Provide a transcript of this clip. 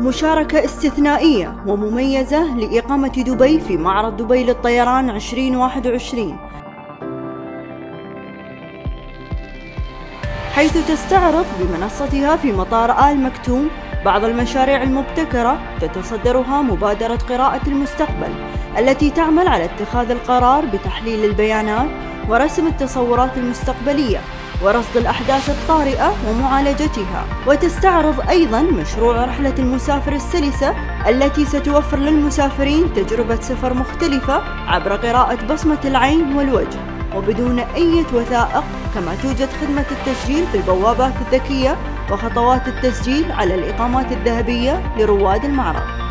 مشاركة استثنائية ومميزة لإقامة دبي في معرض دبي للطيران 2021 حيث تستعرض بمنصتها في مطار آل مكتوم بعض المشاريع المبتكرة تتصدرها مبادرة قراءة المستقبل التي تعمل على اتخاذ القرار بتحليل البيانات ورسم التصورات المستقبلية. ورصد الأحداث الطارئة ومعالجتها. وتستعرض أيضا مشروع رحلة المسافر السلسة التي ستوفر للمسافرين تجربة سفر مختلفة عبر قراءة بصمة العين والوجه وبدون أي وثائق كما توجد خدمة التسجيل في البوابات الذكية وخطوات التسجيل على الإقامات الذهبية لرواد المعرض.